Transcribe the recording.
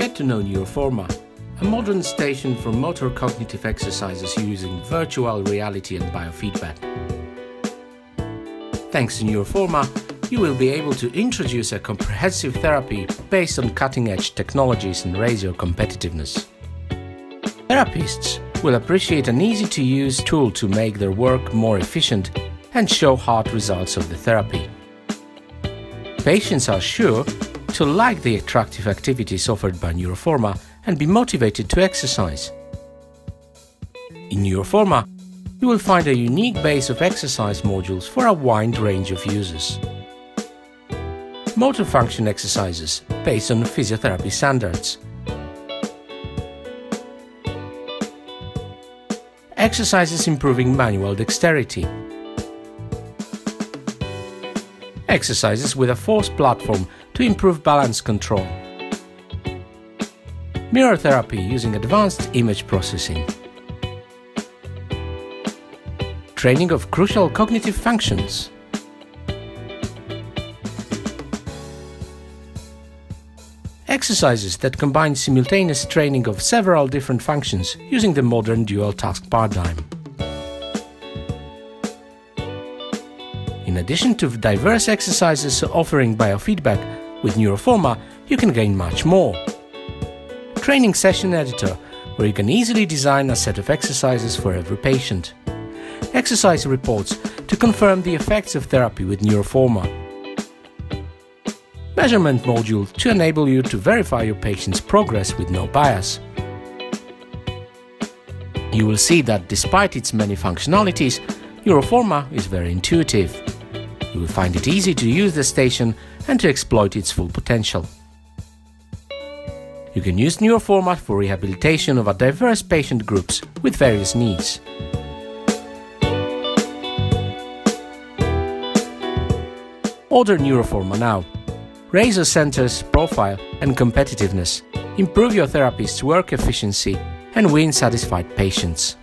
Get to know Neuroforma, a modern station for motor cognitive exercises using virtual reality and biofeedback. Thanks to Neuroforma, you will be able to introduce a comprehensive therapy based on cutting-edge technologies and raise your competitiveness. Therapists will appreciate an easy-to-use tool to make their work more efficient and show hard results of the therapy. Patients are sure to like the attractive activities offered by Neuroforma and be motivated to exercise. In Neuroforma, you will find a unique base of exercise modules for a wide range of users. Motor function exercises based on physiotherapy standards. Exercises improving manual dexterity exercises with a force platform to improve balance control. Mirror therapy using advanced image processing. Training of crucial cognitive functions. Exercises that combine simultaneous training of several different functions using the modern dual task paradigm. In addition to diverse exercises offering biofeedback, with Neuroforma you can gain much more. Training Session Editor, where you can easily design a set of exercises for every patient. Exercise reports to confirm the effects of therapy with Neuroforma. Measurement module to enable you to verify your patient's progress with no bias. You will see that despite its many functionalities, Neuroforma is very intuitive. You will find it easy to use the station and to exploit its full potential. You can use Neuroforma for rehabilitation of a diverse patient groups with various needs. Order Neuroforma now. Raise your center's profile and competitiveness, improve your therapist's work efficiency, and win satisfied patients.